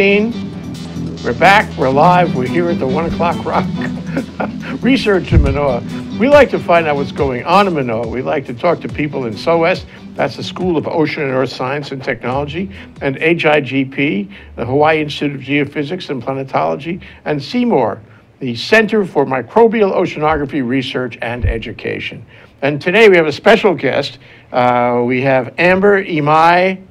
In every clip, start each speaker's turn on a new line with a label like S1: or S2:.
S1: 6.15. We're back, we're live, we're here at the 1 o'clock rock. Research in Manoa. We like to find out what's going on in Manoa. We like to talk to people in SOEST, that's the School of Ocean and Earth Science and Technology, and HIGP, the Hawaii Institute of Geophysics and Planetology, and CMOR, the Center for Microbial Oceanography Research and Education. And today we have a special guest. Uh, we have Amber Imai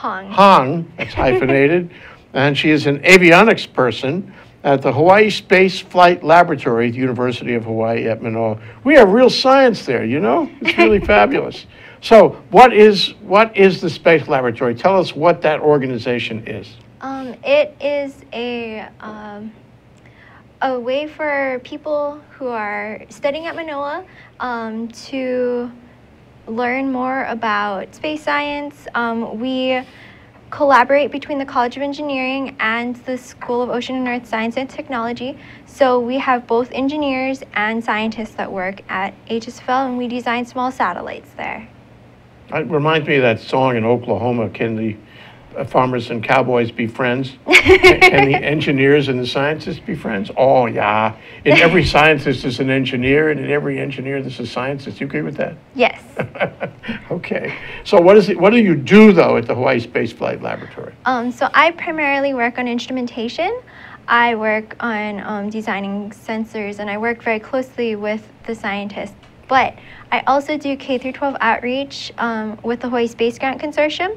S2: Hong.
S1: Hong, that's hyphenated, and she is an avionics person at the Hawaii Space Flight Laboratory at the University of Hawaii at Manoa. We have real science there, you know? It's really fabulous. So, what is what is the Space Laboratory? Tell us what that organization is.
S2: Um, it is a um, a way for people who are studying at Manoa um, to learn more about space science. Um, we collaborate between the College of Engineering and the School of Ocean and Earth Science and Technology. So we have both engineers and scientists that work at HSFL and we design small satellites there.
S1: It reminds me of that song in Oklahoma, uh, farmers and cowboys be friends? Can the engineers and the scientists be friends? Oh, yeah. In every scientist is an engineer, and in every engineer there's a scientist. You agree with that?
S2: Yes.
S1: okay. So what is it? What do you do though at the Hawaii Space Flight Laboratory?
S2: Um, so I primarily work on instrumentation. I work on um, designing sensors, and I work very closely with the scientists. But I also do K through 12 outreach um, with the Hawaii Space Grant Consortium,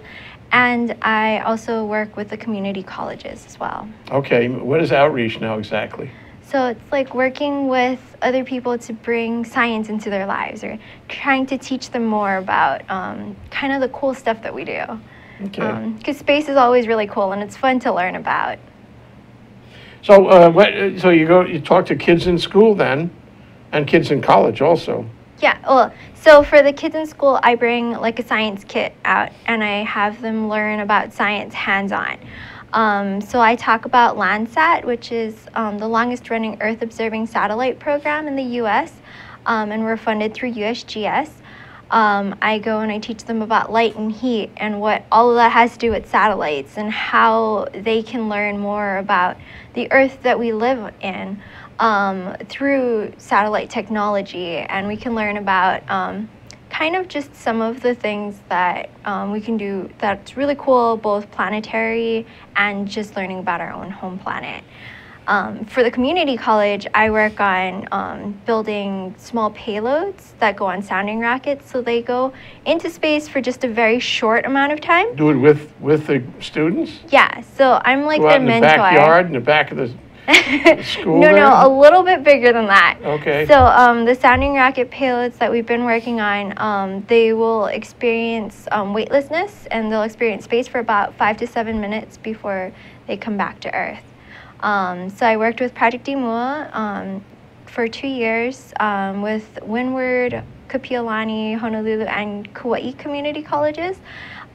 S2: and I also work with the community colleges as well.
S1: Okay. What is outreach now exactly?
S2: So it's like working with other people to bring science into their lives or trying to teach them more about um, kind of the cool stuff that we do.
S1: Okay.
S2: Because space is always really cool and it's fun to learn about.
S1: so uh, what, uh, so you go you talk to kids in school then, and kids in college also.
S2: Yeah, well, so for the kids in school, I bring like a science kit out and I have them learn about science hands on. Um, so I talk about Landsat, which is um, the longest running Earth observing satellite program in the US, um, and we're funded through USGS. Um, I go and I teach them about light and heat and what all of that has to do with satellites and how they can learn more about the Earth that we live in um, through satellite technology. And we can learn about um, kind of just some of the things that um, we can do that's really cool, both planetary and just learning about our own home planet. Um, for the community college, I work on um, building small payloads that go on sounding rockets. So they go into space for just a very short amount of time.
S1: Do it with with the students.
S2: Yeah, so I'm like
S1: Go
S2: their
S1: out in the
S2: mentor.
S1: backyard, in the back of the
S2: no,
S1: there?
S2: no, a little bit bigger than that.
S1: Okay.
S2: So um, the sounding rocket payloads that we've been working on, um, they will experience um, weightlessness and they'll experience space for about five to seven minutes before they come back to Earth. Um, so I worked with Project Imua um, for two years um, with Windward, Kapiolani, Honolulu, and Kauai community colleges.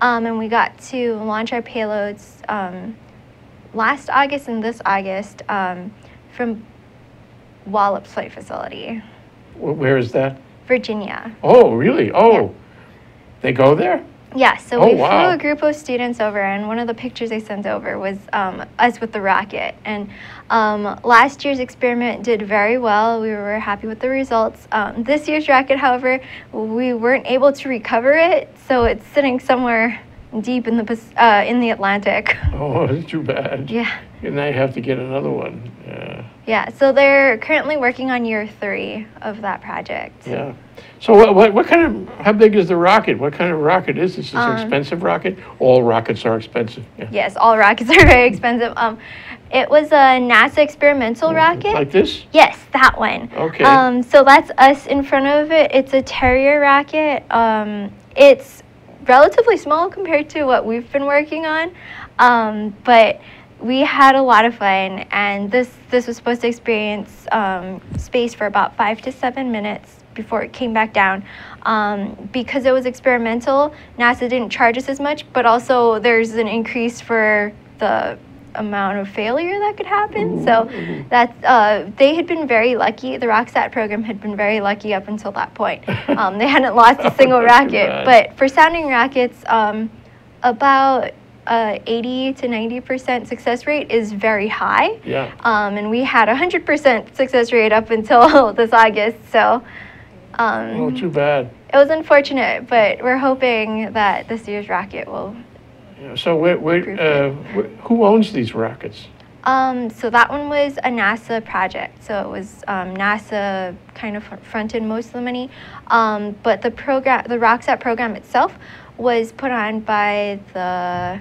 S2: Um, and we got to launch our payloads um, last August and this August um, from Wallops Flight Facility,
S1: Where is that?
S2: Virginia.
S1: Oh, really? Oh, they go there?
S2: Yeah, so
S1: Oh,
S2: we
S1: wow.
S2: flew a group of students over, and one of the pictures they sent over was um, us with the rocket. And um, last year's experiment did very well. We were happy with the results. Um, this year's rocket, however, we weren't able to recover it, so it's sitting somewhere deep in the uh, in the Atlantic.
S1: Oh, that's too bad.
S2: Yeah,
S1: And you have to get another one. Yeah.
S2: yeah. So they're currently working on year three of that project.
S1: Yeah. So what, what, what kind of, how big is the rocket? What kind of rocket is this? Is
S2: Um,
S1: expensive rocket? All rockets are expensive. Yeah.
S2: Yes, all rockets are very expensive. Um, it was a NASA experimental rocket.
S1: Like this?
S2: Yes, that one.
S1: Okay.
S2: Um, so that's us in front of it. It's a Terrier rocket. Um, it's relatively small compared to what we've been working on, um, but we had a lot of fun. And this this was supposed to experience um, space for about five to seven minutes before it came back down. Um, because it was experimental, NASA didn't charge us as much, but also there's an increase for the amount of failure that could happen. So that's uh, they had been very lucky. The RockSat program had been very lucky up until that point. Um, they hadn't lost a single
S1: Not too
S2: rocket.
S1: bad.
S2: But for sounding rockets, um, about a 80 to 90 percent success rate is very high.
S1: Yeah.
S2: Um, and we had a 100 percent success rate up until this August. So um,
S1: Oh, too bad.
S2: it was unfortunate, but we're hoping that this year's rocket will.
S1: So where, where, uh, who owns these rockets?
S2: Um, so that one was a NASA project. So it was um, NASA kind of fronted most of the money, um, but the program, the RockSat program itself, was put on by the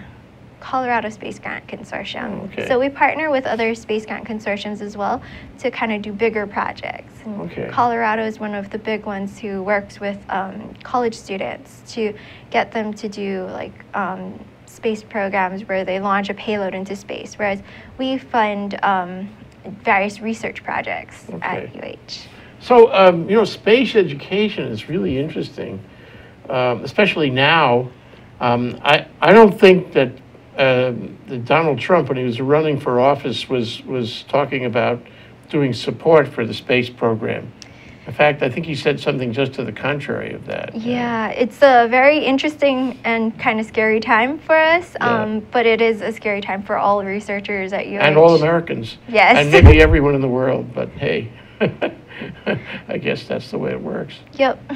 S2: Colorado Space Grant Consortium.
S1: Oh, okay.
S2: So we partner with other space grant consortiums as well to kind of do bigger projects. And
S1: Okay.
S2: Colorado is one of the big ones who works with um, college students to get them to do like um, space programs where they launch a payload into space, whereas we fund um, various research projects at UH.
S1: So, um, you know, space education is really interesting, um, especially now. Um, I, I don't think that, um that Donald Trump, when he was running for office, was, was talking about doing support for the space program. In fact, I think he said something just to the contrary of that.
S2: Yeah, it's a very interesting and kind of scary time for us,
S1: Yeah.
S2: um, but it is a scary time for all researchers at UH.
S1: And all Americans.
S2: Yes.
S1: And maybe everyone in the world, but hey, I guess that's the way it works.
S2: Yep.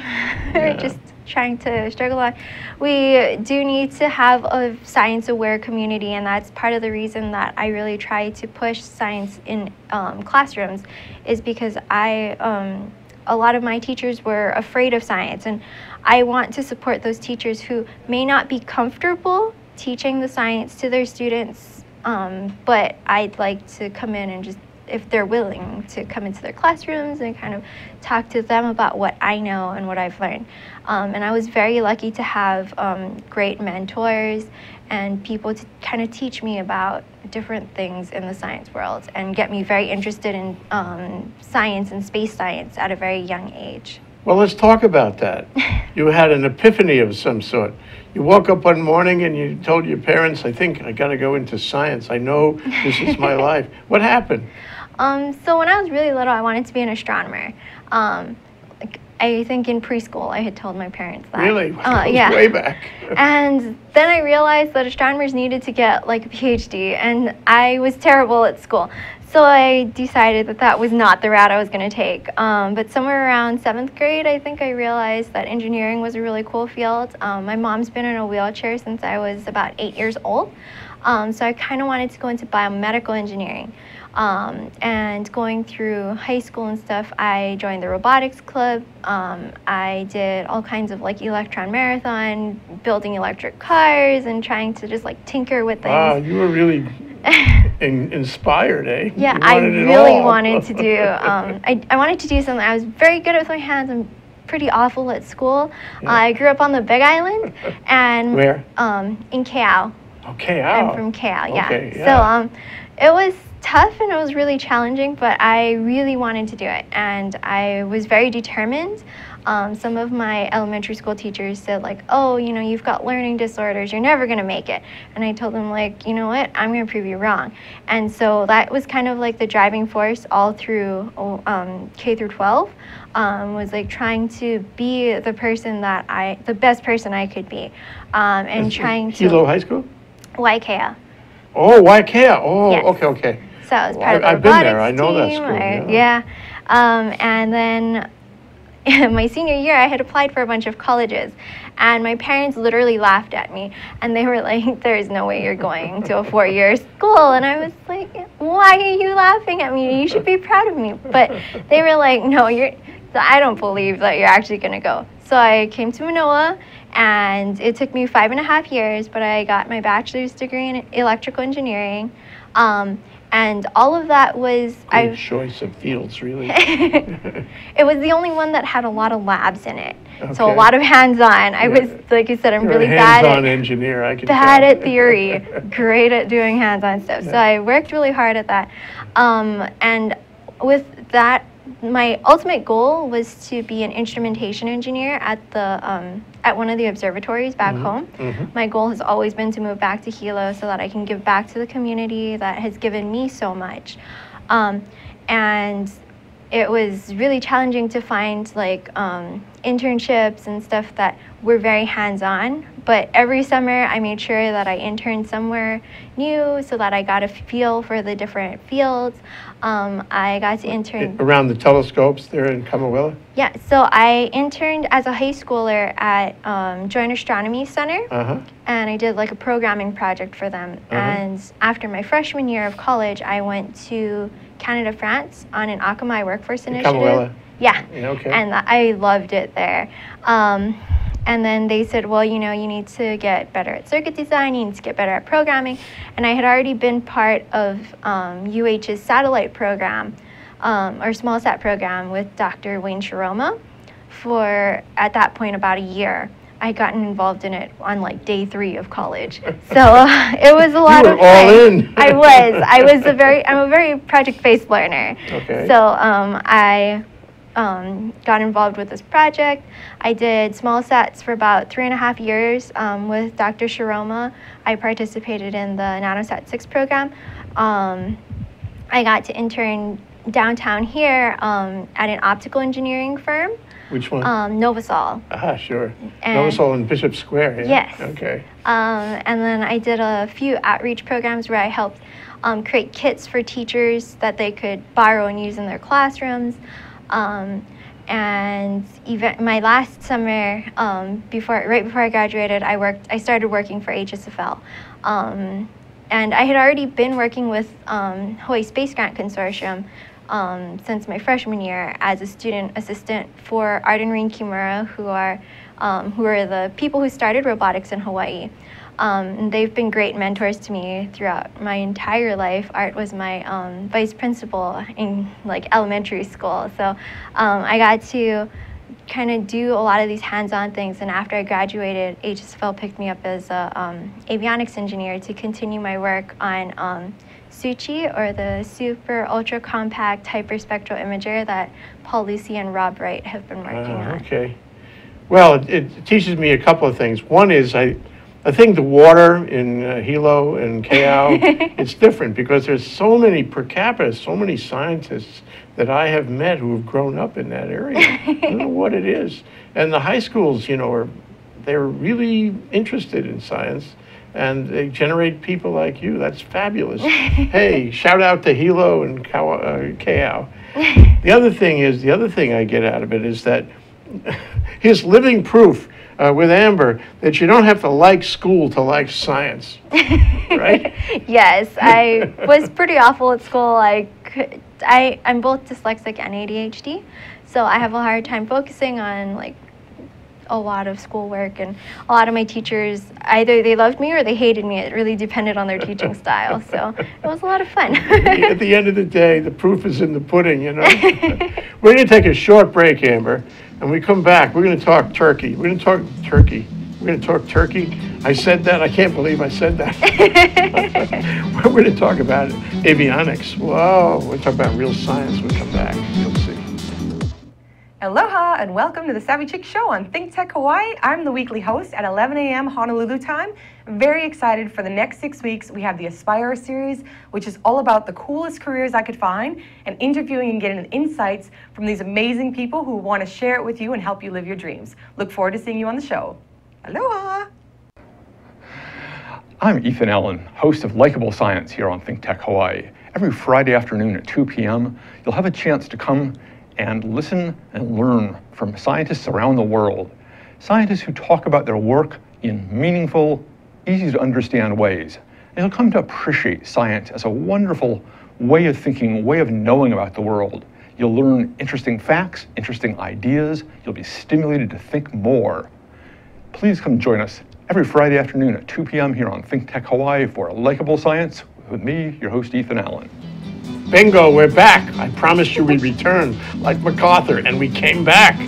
S1: Yeah.
S2: We're just trying to struggle on. We do need to have a science aware community, and that's part of the reason that I really try to push science in um, classrooms, is because I, um, a lot of my teachers were afraid of science, and I want to support those teachers who may not be comfortable teaching the science to their students, um, but I'd like to come in and just if they're willing to come into their classrooms and kind of talk to them about what I know and what I've learned. Um, and I was very lucky to have um, great mentors and people to kind of teach me about different things in the science world and get me very interested in um, science and space science at a very young age.
S1: Well, let's talk about that. You had an epiphany of some sort. You woke up one morning and you told your parents, I think I got to go into science. I know this is my life. What happened?
S2: Um, so when I was really little, I wanted to be an astronomer. Um, I think in preschool, I had told my parents that.
S1: Really?
S2: Uh, yeah.
S1: Way back.
S2: And then I realized that astronomers needed to get like a PhD, and I was terrible at school. So I decided that that was not the route I was going to take. Um, but somewhere around seventh grade, I think I realized that engineering was a really cool field. Um, my mom's been in a wheelchair since I was about eight years old. Um, so I kind of wanted to go into biomedical engineering. Um, and going through high school and stuff, I joined the robotics club. Um, I did all kinds of like Electrathon, building electric cars, and trying to just like tinker with things.
S1: Wow, you were really in, inspired, eh?
S2: Yeah, I really wanted to do. Um, I, I wanted to do something. I was very good with my hands. I'm pretty awful at school.
S1: Yeah.
S2: I grew up on the Big Island, and
S1: Where?
S2: um, in Kau.
S1: Okay,
S2: I'm from Kau. Yeah.
S1: Okay,
S2: So um, it was tough and it was really challenging, but I really wanted to do it, and I was very determined. Um, some of my elementary school teachers said like, "Oh, you know, you've got learning disorders. You're never gonna make it." And I told them like, "You know what? I'm gonna prove you wrong." And so that was kind of like the driving force all through oh, um, K through 12. Um, was like trying to be the person that I, the best person I could be, um, and
S1: That's
S2: trying
S1: Hilo
S2: to
S1: High School?
S2: YKA.
S1: Oh, YK. Oh,
S2: Yes.
S1: okay, okay.
S2: So I was
S1: Well,
S2: part of the
S1: I- I've been there. I know that school,
S2: I-
S1: yeah.
S2: yeah. Um, and then my senior year, I had applied for a bunch of colleges, and my parents literally laughed at me, and they were like, "There is no way you're going to a four-year school." And I was like, "Why are you laughing at me? You should be proud of me." But they were like, "No, you're." I don't believe that you're actually going to go. So I came to Manoa, and it took me five and a half years, but I got my bachelor's degree in electrical engineering. Um, and all of that was
S1: Good
S2: I.
S1: choice of fields, really.
S2: it was the only one that had a lot of labs in it, so a lot of hands-on. I was, like you said, I'm
S1: You're
S2: really bad at
S1: engineer, I can
S2: bad
S1: tell.
S2: at theory, great at doing hands-on stuff. So I worked really hard at that, um, and with that, my ultimate goal was to be an instrumentation engineer at the um, at one of the observatories back
S1: Mhm,
S2: home.
S1: mhm.
S2: My goal has always been to move back to Hilo so that I can give back to the community that has given me so much. Um, and it was really challenging to find like um, internships and stuff that were very hands-on but every summer I made sure that I interned somewhere new so that I got a feel for the different fields. Um, I got to intern
S1: around the telescopes there in Camarillo.
S2: Yeah, so I interned as a high schooler at um, Joint Astronomy Center,
S1: Uh-huh.
S2: and I did like a programming project for them.
S1: Uh-huh.
S2: And after my freshman year of college, I went to Canada, France on an Akamai Workforce Initiative.
S1: Camarillo.
S2: Yeah,
S1: Yeah, okay.
S2: and I loved it there. Um, and then they said, well, you know, you need to get better at circuit design, you need to get better at programming. And I had already been part of um, UH's satellite program, um, or small sat program with Dr. Wayne Shiroma for, at that point, about a year. I gotten involved in it on like day three of college. So uh, it was a lot
S1: were
S2: of
S1: all
S2: fun.
S1: in.
S2: I was. I was a very, I'm a very project-based learner.
S1: Okay.
S2: So um, I um, got involved with this project. I did small sats for about three and a half years um, with Dr. Shiroma. I participated in the NanoSat 6 program. Um, I got to intern downtown here um, at an optical engineering firm,
S1: Which one?
S2: um, Novasol.
S1: ah, sure.
S2: and-
S1: Novasol in Bishop Square. Yeah?
S2: Yes.
S1: Okay.
S2: Um, and then I did a few outreach programs where I helped um, create kits for teachers that they could borrow and use in their classrooms. Um, and even my last summer, um, before right before I graduated, I worked. I started working for HSFL, um, and I had already been working with um, Hawaii Space Grant Consortium um, since my freshman year as a student assistant for Art and Reen Kimura, who are um, who are the people who started robotics in Hawaii. Um, they've been great mentors to me throughout my entire life. Art was my um, vice principal in like elementary school, so um, I got to kind of do a lot of these hands-on things. And after I graduated, HSFL picked me up as a um, avionics engineer to continue my work on um, SUCHI, or the Super Ultra Compact Hyperspectral Imager that Paul Lucey and Rob Wright have been working
S1: Ah,
S2: on.
S1: okay. Well, it, it teaches me a couple of things. One is I, I think the water in uh, Hilo and Kau, it's different because there's so many per capita, so many scientists that I have met who have grown up in that area. I don't know what it is. And the high schools, you know, are they're really interested in science and they generate people like you. That's fabulous. hey, shout out to Hilo and Kau. Uh, The other thing is, the other thing I get out of it is that here's living proof uh, with Amber that you don't have to like school to like science, right?
S2: yes, I was pretty awful at school. I, could, I, I'm both dyslexic and ADHD, so I have a hard time focusing on like a lot of schoolwork. And a lot of my teachers either they loved me or they hated me. It really depended on their teaching style. So it was a lot of fun.
S1: At the end of the day, the proof is in the pudding, you know? We're going to take a short break, Amber, and we come back. We're going to talk turkey. We're going to talk turkey. We're going to talk turkey. I said that. I can't believe I said that. We're going to talk about avionics. Whoa. We're talking about real science when we come back.
S3: Aloha and welcome to the Savvy Chick Show on Think Tech Hawaii. I'm the weekly host at 11 a.m. Honolulu time. I'm very excited for the next six weeks. We have the Aspire series, which is all about the coolest careers I could find and interviewing and getting insights from these amazing people who want to share it with you and help you live your dreams. Look forward to seeing you on the show. Aloha!
S4: I'm Ethan Allen, host of Likeable Science here on Think Tech Hawaii. Every Friday afternoon at 2 p.m., you'll have a chance to come and listen and learn from scientists around the world. Scientists who talk about their work in meaningful, easy to understand ways. And you'll come to appreciate science as a wonderful way of thinking, way of knowing about the world. You'll learn interesting facts, interesting ideas. You'll be stimulated to think more. Please come join us every Friday afternoon at 2 p.m. here on Think Tech Hawaii for a Likeable Science with me, your host, Ethan Allen.
S1: Bingo, we're back. I promised you we'd return like MacArthur, and we came back.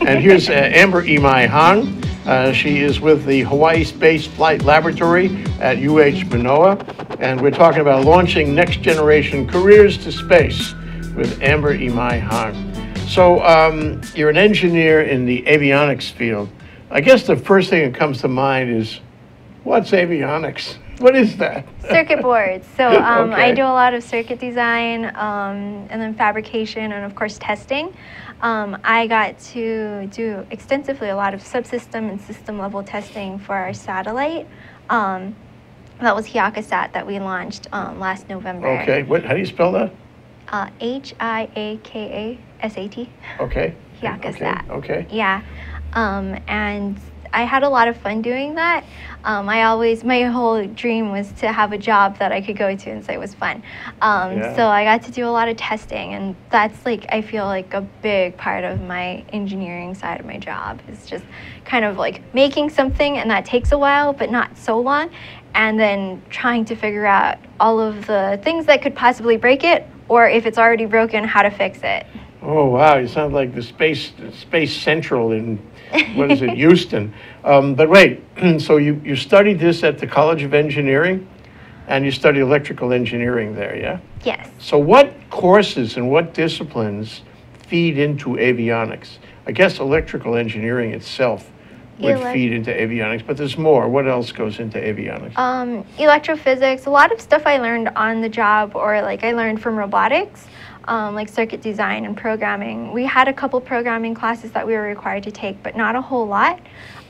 S1: And here's uh, Amber Imai Hong. Uh, she is with the Hawaii Space Flight Laboratory at UH Manoa, and we're talking about launching next generation careers to space with Amber Imai Hong. So, um, you're an engineer in the avionics field. I guess the first thing that comes to mind is what's avionics? What is that?
S2: circuit boards. So um, I do a lot of circuit design um, and then fabrication and of course testing. Um, I got to do extensively a lot of subsystem and system level testing for our satellite. Um, that was HiakaSat that we launched um, last November.
S1: Okay, what, how do you spell that?
S2: Uh, H I A K A S A T.
S1: Okay.
S2: HiakaSat.
S1: Okay, okay.
S2: Yeah. Um, and I had a lot of fun doing that. Um, I always, my whole dream was to have a job that I could go to and say it was fun. Um,
S1: Yeah.
S2: So I got to do a lot of testing, and that's like, I feel like a big part of my engineering side of my job is just kind of like making something, and that takes a while, but not so long. And then trying to figure out all of the things that could possibly break it, or if it's already broken, how to fix it.
S1: Oh, wow, you sound like the Space, Space Central in, what is it, Houston? Um, But wait, so you, you studied this at the College of Engineering? And you studied electrical engineering there, yeah?
S2: Yes.
S1: So what courses and what disciplines feed into avionics? I guess electrical engineering itself would
S2: Elec-
S1: feed into avionics, but there's more. What else goes into avionics?
S2: Um, electrophysics, a lot of stuff I learned on the job or like I learned from robotics, um, like circuit design and programming. We had a couple programming classes that we were required to take, but not a whole lot.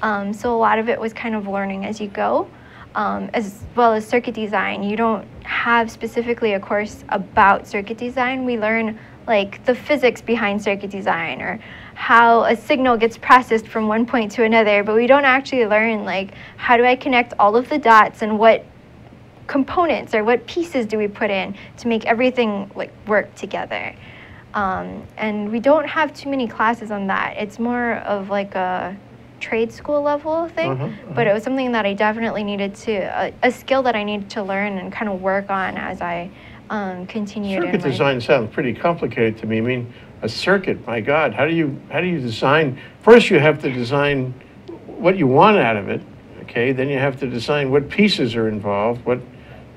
S2: Um, so a lot of it was kind of learning as you go. Um, as well as circuit design, you don't have specifically a course about circuit design. We learn like the physics behind circuit design or how a signal gets processed from one point to another, but we don't actually learn like how do I connect all of the dots and what components or what pieces do we put in to make everything like work together. Um, and we don't have too many classes on that. It's more of like a trade school level thing,
S1: Uh-huh,
S2: but it was something that I definitely needed to, a, a skill that I needed to learn and kind of work on as I um, continued. in
S1: Circuit
S2: my-
S1: design sounds pretty complicated to me. I mean, a circuit, my God, how do you, how do you design? First, you have to design what you want out of it, okay? Then you have to design what pieces are involved, what,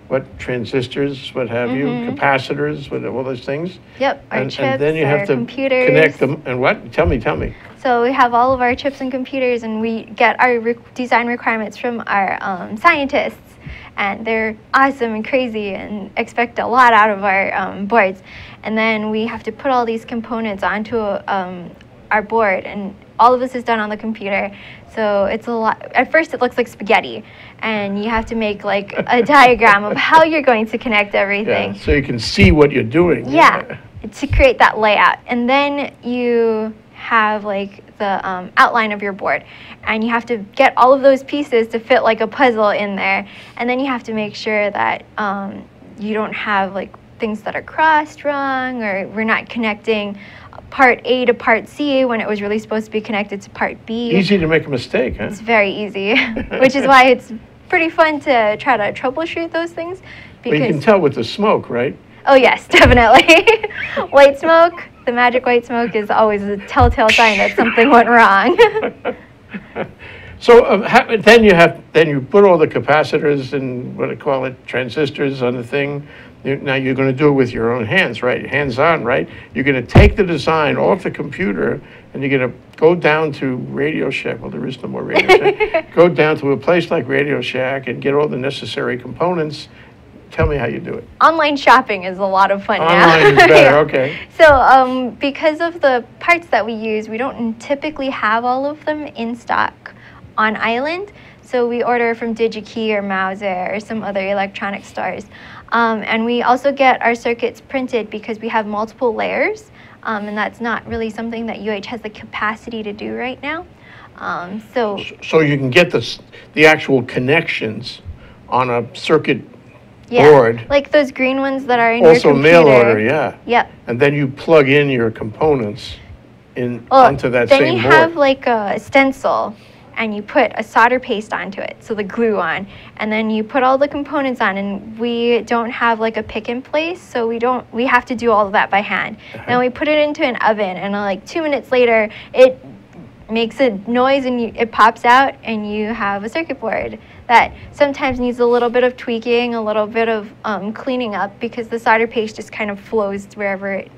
S1: what transistors, what have you, capacitors, what, all those things.
S2: Yep, Mm-hmm. our
S1: And-
S2: chips,
S1: And then you have to
S2: computers.
S1: connect them, and what? Tell me, tell me.
S2: So we have all of our chips and computers, and we get our re- design requirements from our um, scientists, and they're awesome and crazy and expect a lot out of our um, boards. And then we have to put all these components onto um, our board, and all of this is done on the computer. So it's a lot. At first, it looks like spaghetti, and you have to make like a diagram of how you're going to connect everything Yeah,
S1: so you can see what you're doing.
S2: Yeah, to create that layout. And then you have like the um, outline of your board. And you have to get all of those pieces to fit like a puzzle in there. And then you have to make sure that um, you don't have like things that are crossed wrong or we're not connecting part A to part C when it was really supposed to be connected to part B.
S1: Easy to make a mistake, huh?
S2: It's very easy, which is why it's pretty fun to try to troubleshoot those things.
S1: But you can tell with the smoke, right?
S2: Oh yes, definitely. white smoke, the magic white smoke is always a telltale sign that something went wrong.
S1: So um, ha- then you have, then you put all the capacitors and what do you call it, transistors on the thing. You- Now you're going to do it with your own hands, right? Hands on, right? You're going to take the design off the computer and you're going to go down to Radio Shack. Well, there is no more Radio Shack. Go down to a place like Radio Shack and get all the necessary components. Tell me how you do it.
S2: Online shopping is a lot of fun now.
S1: Online is better, okay.
S2: So um, because of the parts that we use, we don't typically have all of them in stock on island. So we order from DigiKey or Mouser or some other electronic stores. Um, and we also get our circuits printed because we have multiple layers. Um, and that's not really something that UH has the capacity to do right now. Um, so
S1: So you can get the, the actual connections on a circuit
S2: yeah,
S1: board.
S2: like those green ones that are in
S1: Also
S2: your computer.
S1: mail order, yeah.
S2: Yep.
S1: And then you plug in your components in,
S2: Well,
S1: onto that
S2: then
S1: same
S2: you have like a stencil and you put a solder paste onto it, so the glue on, and then you put all the components on. And we don't have like a pick and place, so we don't. We have to do all of that by hand.
S1: Uh-huh.
S2: Then we put it into an oven, and uh, like two minutes later, it makes a noise and you, it pops out, and you have a circuit board that sometimes needs a little bit of tweaking, a little bit of um, cleaning up because the solder paste just kind of flows wherever it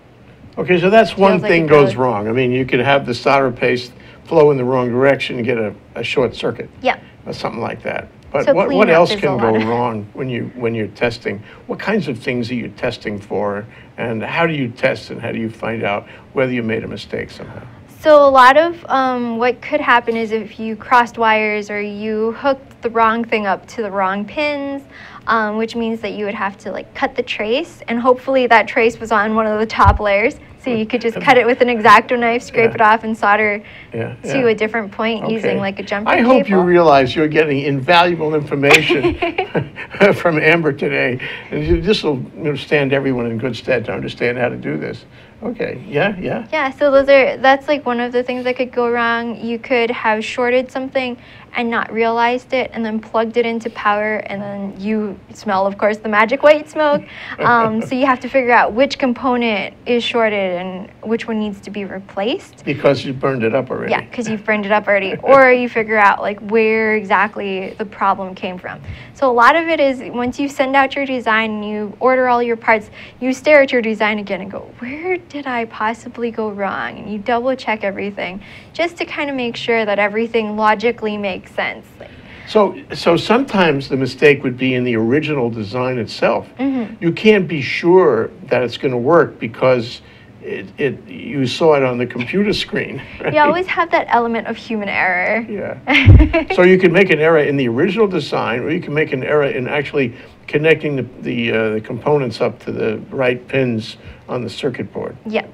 S1: Okay, so that's one
S2: like
S1: thing goes
S2: goes.
S1: wrong. I mean, you could have the solder paste flow in the wrong direction and get a, a short circuit
S2: Yep.
S1: or something like that. But
S2: So
S1: what, what else can go wrong when you when you're testing? What kinds of things are you testing for, and how do you test, and how do you find out whether you made a mistake somehow?
S2: So a lot of um, what could happen is if you crossed wires or you hooked the wrong thing up to the wrong pins, um, which means that you would have to like cut the trace, and hopefully that trace was on one of the top layers, so you could just cut it with an exacto knife, scrape
S1: Yeah.
S2: it off, and solder
S1: Yeah,
S2: to
S1: yeah.
S2: a different point using like a jumper
S1: I hope you realize you're getting invaluable information from Amber today, and this will you know, stand everyone in good stead to understand how to do this. Okay, yeah, yeah.
S2: Yeah, so those are that's like one of the things that could go wrong. You could have shorted something and not realized it, and then plugged it into power, and then you smell, of course, the magic white smoke. Um, so you have to figure out which component is shorted and which one needs to be replaced.
S1: Because you burned it up already.
S2: Yeah, because you've burned it up already, or you figure out like where exactly the problem came from. So a lot of it is once you send out your design and you order all your parts, you stare at your design again and go, where did I possibly go wrong? And you double check everything just to kind of make sure that everything logically makes sense. Like,
S1: So, so sometimes the mistake would be in the original design itself.
S2: Mm-hmm.
S1: You can't be sure that it's going to work because it, it, you saw it on the computer screen. right?
S2: you always have that element of human error.
S1: Yeah. So you can make an error in the original design, or you can make an error in actually connecting the, the, uh, the components up to the right pins on the circuit board.
S2: yeah.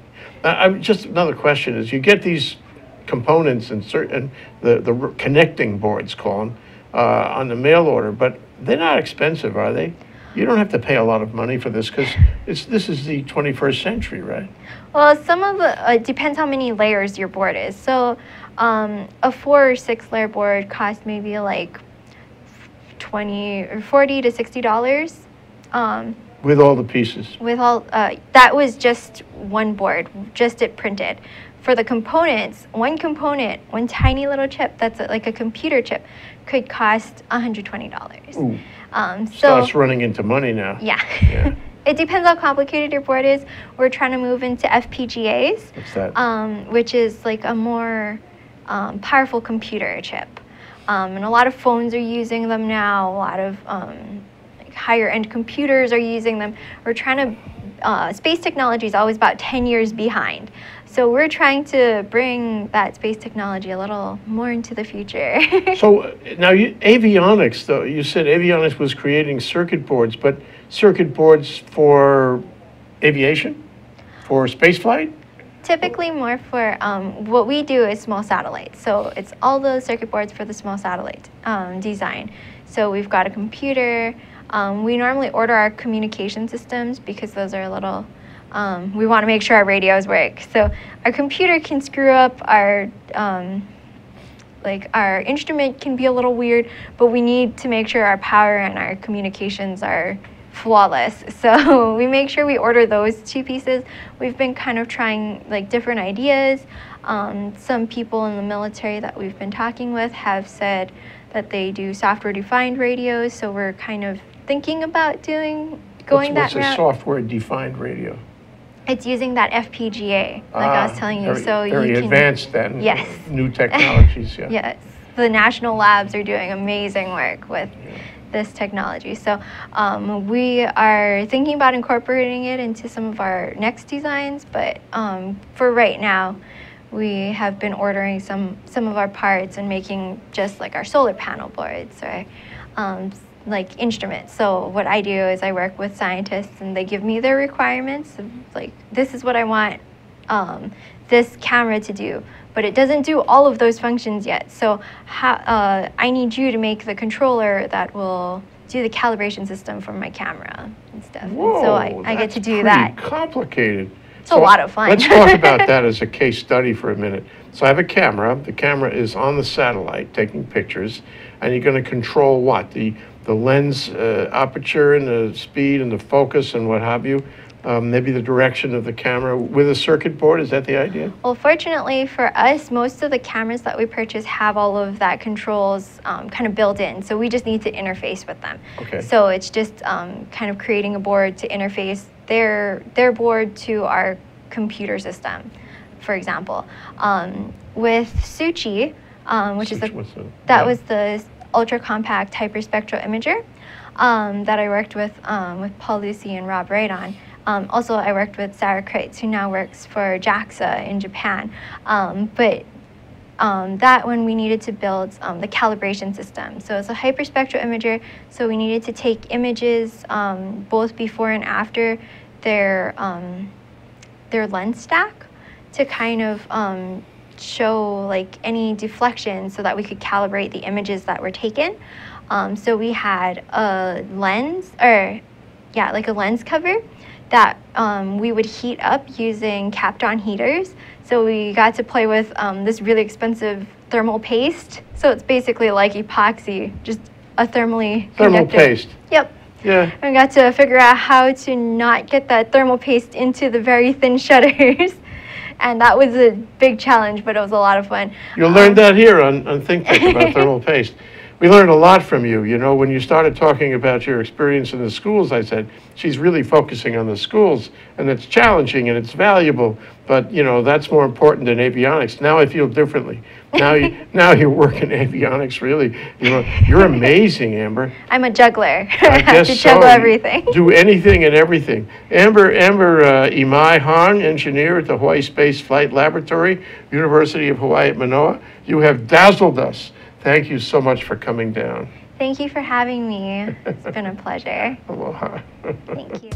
S1: Uh, I'm just another question is you get these components and certain the the connecting boards call them uh, on the mail order, but they're not expensive, are they? You don't have to pay a lot of money for this because it's this is the 21st century, right?
S2: Well, some of the, uh, it depends how many layers your board is. So, um, a four or six layer board costs maybe like 20 or 40 to 60 dollars. Um,
S1: With all the pieces.
S2: with all, uh, that was just one board, just it printed. For the components, one component, one tiny little chip that's a, like a computer chip, could cost $120.
S1: Ooh,
S2: Um, so,
S1: starts running into money now.
S2: yeah.
S1: Yeah.
S2: it depends how complicated your board is. We're trying to move into FPGAs
S1: What's that?
S2: um, which is like a more um, powerful computer chip. Um, and a lot of phones are using them now. A lot of um, like higher end computers are using them. We're trying to, uh, space technology is always about 10 years behind. So we're trying to bring that space technology a little more into the future.
S1: So uh, now you, avionics, though you said avionics was creating circuit boards, but circuit boards for aviation, for space flight?
S2: Typically more for, um, what we do is small satellites. So it's all the circuit boards for the small satellite um, design. So we've got a computer. Um, we normally order our communication systems because those are a little, um, we want to make sure our radios work. So our computer can screw up, our, um, like our instrument can be a little weird, but we need to make sure our power and our communications are flawless. So we make sure we order those two pieces. We've been kind of trying like different ideas. Um, some people in the military that we've been talking with have said that they do software defined radios. So we're kind of thinking about doing going
S1: what's,
S2: that
S1: what's a software-defined radio?
S2: It's using that FPGA, like I was
S1: Ah,
S2: telling you.
S1: very-
S2: so
S1: very
S2: you can
S1: advanced then.
S2: Yes.
S1: New technologies. Yeah.
S2: Yes, the national labs are doing amazing work with this technology. So um, we are thinking about incorporating it into some of our next designs, but um, for right now, we have been ordering some some of our parts and making just like our solar panel boards or um, like instruments. So what I do is I work with scientists and they give me their requirements of like this is what I want um, this camera to do, but it doesn't do all of those functions yet. So how, uh, I need you to make the controller that will do the calibration system for my camera and stuff. And so I, I get to do
S1: pretty
S2: that.
S1: complicated.
S2: It's a lot of fun.
S1: Let's talk about that as a case study for a minute. So I have a camera. The camera is on the satellite taking pictures, and you're going to control what the the lens uh, aperture and the speed and the focus and what have you. Um, maybe the direction of the camera with a circuit board. Is that the idea?
S2: Well, fortunately for us, most of the cameras that we purchase have all of that controls um, kind of built in. So we just need to interface with them.
S1: Okay.
S2: So it's just um, kind of creating a board to interface their their board to our computer system, for example. Um, with Suchi, um, which is
S1: Such- what's the-
S2: that
S1: yeah.
S2: was the ultra compact hyperspectral imager um, that I worked with um, with Paul Lucey and Rob Wright on. Um, also, I worked with Sarah Kreitz, who now works for JAXA in Japan. Um, but um, that one we needed to build um, the calibration system. So it's a hyperspectral imager, so we needed to take images both before and after their, their lens stack to kind of show like any deflection so that we could calibrate the images that were taken. Um, so we had a lens, or yeah, like a lens cover that um, we would heat up using Kapton heaters. So we got to play with um, this really expensive thermal paste. So it's basically like epoxy, just a thermally
S1: Thermal
S2: conductive-
S1: paste.
S2: Yep.
S1: Yeah.
S2: And we got to figure out how to not get that thermal paste into the very thin shutters. and that was a big challenge, but it was a lot of fun.
S1: You'll learn um, that here on, on Think Tech about thermal paste. We learned a lot from you. You know, when you started talking about your experience in the schools, I said, she's really focusing on the schools, and it's challenging and it's valuable, but, you know, that's more important than avionics. Now I feel differently. Now you, now you work in avionics, really. You know, you're amazing, Amber.
S2: I'm a juggler. I,
S1: guess
S2: to
S1: so.
S2: juggle everything.
S1: Do anything and everything. Amber, Amber uh, Imai Hong, engineer at the Hawaii Space Flight Laboratory, University of Hawaii at Manoa. You have dazzled us. Thank you so much for coming down.
S2: Thank you for having me. It's been a pleasure.
S1: Aloha.
S2: Thank you.